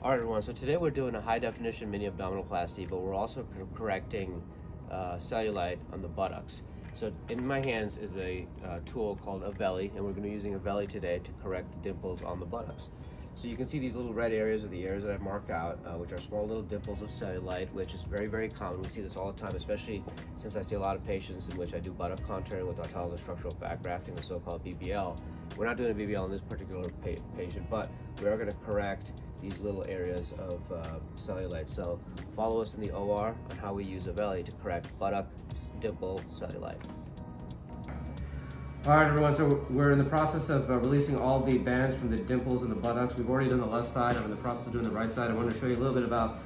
All right, everyone. So today we're doing a high definition mini abdominoplasty, but we're also correcting uh, cellulite on the buttocks. So in my hands is a uh, tool called a Aveli, and we're going to be using a Aveli today to correct the dimples on the buttocks. So you can see these little red areas are the areas that I've marked out, uh, which are small little dimples of cellulite, which is very, very common. We see this all the time, especially since I see a lot of patients in which I do buttock contouring with autologous structural fat grafting, the so-called BBL. We're not doing a BBL in this particular pa patient, but we are going to correct these little areas of uh, cellulite. So follow us in the OR on how we use Aveli to correct buttock dimple cellulite. All right, everyone, so we're in the process of uh, releasing all the bands from the dimples and the buttocks. We've already done the left side. I'm in the process of doing the right side. I want to show you a little bit about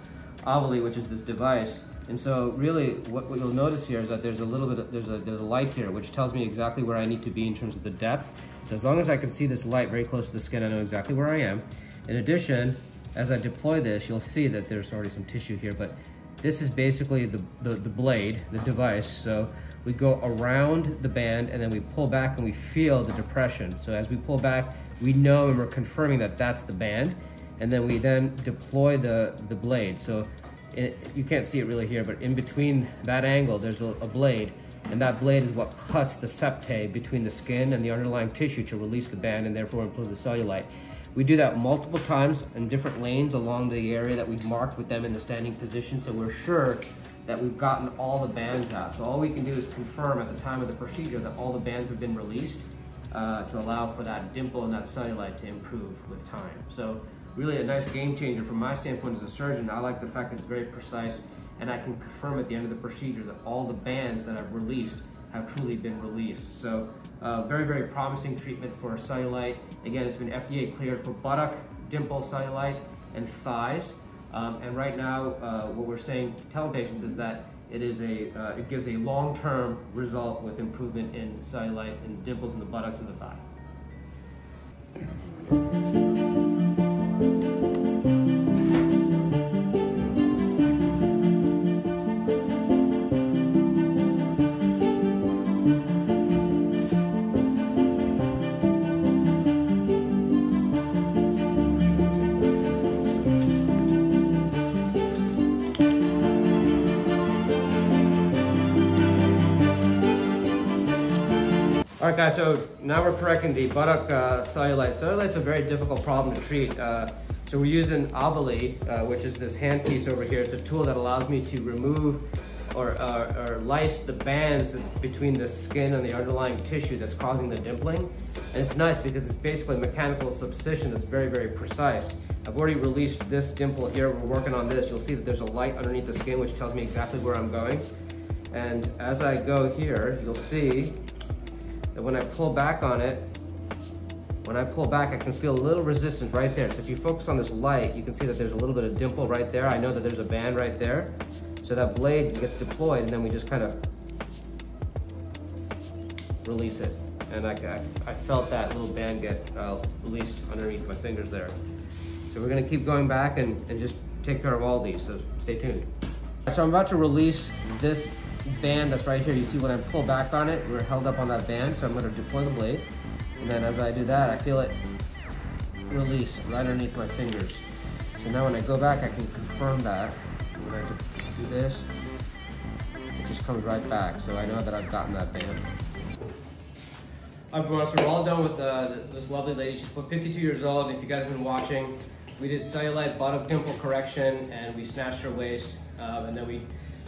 Aveli, which is this device. And so really what, what you'll notice here is that there's a little bit, of, there's, a, there's a light here, which tells me exactly where I need to be in terms of the depth. So as long as I can see this light very close to the skin, I know exactly where I am. In addition, as I deploy this, you'll see that there's already some tissue here, but this is basically the, the, the blade, the device. So we go around the band and then we pull back and we feel the depression. So as we pull back, we know and we're confirming that that's the band. And then we then deploy the, the blade. So it, you can't see it really here, but in between that angle, there's a, a blade. And that blade is what cuts the septae between the skin and the underlying tissue to release the band and therefore improve the cellulite. We do that multiple times in different lanes along the area that we've marked with them in the standing position so we're sure that we've gotten all the bands out. So all we can do is confirm at the time of the procedure that all the bands have been released uh, to allow for that dimple and that cellulite to improve with time. So really a nice game changer from my standpoint as a surgeon. I like the fact that it's very precise and I can confirm at the end of the procedure that all the bands that I've released have truly been released. So very, very promising treatment for cellulite. Again, it's been FDA cleared for buttock, dimple cellulite, and thighs. Um, and right now, uh, what we're saying to tell patients is that it is a uh, it gives a long-term result with improvement in cellulite and dimples in the buttocks and the thigh. All right, guys, so now we're correcting the buttock uh, cellulite. Cellulite's a very difficult problem to treat. Uh, so we're using Aveli, uh, which is this handpiece over here. It's a tool that allows me to remove or, uh, or lyse the bands between the skin and the underlying tissue that's causing the dimpling. And it's nice because it's basically mechanical subcision that's very, very precise. I've already released this dimple here. We're working on this. You'll see that there's a light underneath the skin which tells me exactly where I'm going. And as I go here, you'll see that when I pull back on it, when I pull back, I can feel a little resistance right there. So if you focus on this light, you can see that there's a little bit of dimple right there. I know that there's a band right there. So that blade gets deployed and then we just kind of release it. And I, I, I felt that little band get uh, released underneath my fingers there. So we're gonna keep going back and, and just take care of all these, so stay tuned. So I'm about to release this band that's right here, you see when I pull back on it, we're held up on that band, so I'm gonna deploy the blade. And then as I do that, I feel it release right underneath my fingers. So now when I go back, I can confirm that. When I do this, it just comes right back. So I know that I've gotten that band. Everyone, so we're all done with uh, this lovely lady. She's 52 years old. If you guys have been watching, we did cellulite bottom dimple correction and we snatched her waist. Um, and then we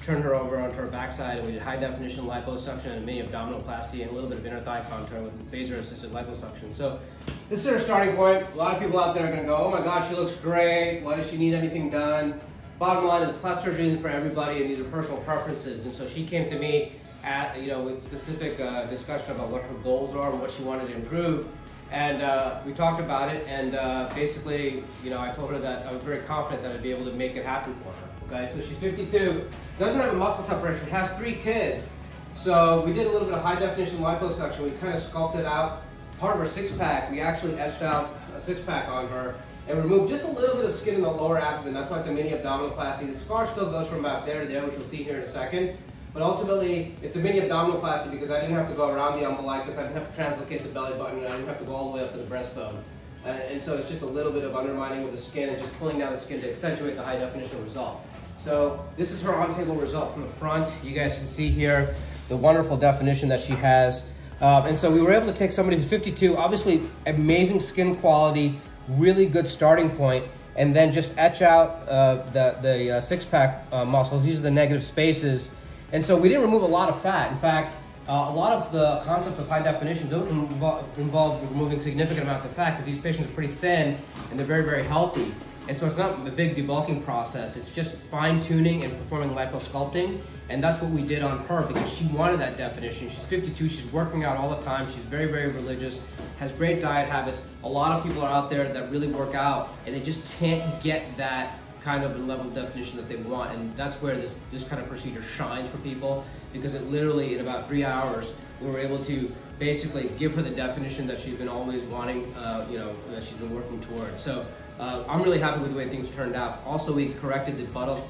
turned her over onto her backside and we did high definition liposuction and mini abdominoplasty and a little bit of inner thigh contour with laser assisted liposuction. So this is her starting point. A lot of people out there are gonna go, oh my gosh, she looks great. Why does she need anything done? Bottom line is plastic surgery is for everybody and these are personal preferences. And so she came to me at, you know, with specific uh, discussion about what her goals are and what she wanted to improve. And uh, we talked about it and uh, basically, you know, I told her that I was very confident that I'd be able to make it happen for her. Okay, so she's 52, doesn't have a muscle separation, has three kids. So we did a little bit of high definition liposuction. We kind of sculpted out part of her six pack. We actually etched out a six pack on her and removed just a little bit of skin in the lower abdomen. That's why it's a mini abdominoplasty. The scar still goes from about there to there, which we'll see here in a second. But ultimately, it's a mini abdominoplasty because I didn't have to go around the umbilicus. I didn't have to translocate the belly button. I didn't have to go all the way up to the breastbone. Uh, and so it's just a little bit of undermining of the skin and just pulling down the skin to accentuate the high definition result. So this is her on-table result from the front. You guys can see here the wonderful definition that she has. Um, and so we were able to take somebody who's 52, obviously amazing skin quality, really good starting point, and then just etch out uh, the, the uh, six-pack uh, muscles. These are the negative spaces. And so we didn't remove a lot of fat. In fact, uh, a lot of the concepts of high definition don't involve removing significant amounts of fat because these patients are pretty thin and they're very, very healthy. And so it's not a big debulking process. It's just fine tuning and performing liposculpting. And that's what we did on her because she wanted that definition. She's 52, she's working out all the time. She's very, very religious, has great diet habits. A lot of people are out there that really work out and they just can't get that kind of level of definition that they want. And that's where this, this kind of procedure shines for people because it literally, in about three hours, we were able to basically give her the definition that she's been always wanting, uh, you know, that she's been working towards. So uh, I'm really happy with the way things turned out. Also, we corrected the buttock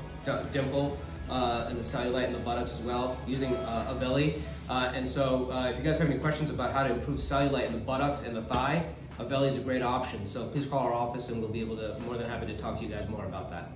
dimple uh, and the cellulite in the buttocks as well using uh, Aveli. Uh, and so uh, if you guys have any questions about how to improve cellulite in the buttocks and the thigh, Aveli is a great option. So please call our office and we'll be able to, more than happy to talk to you guys more about that.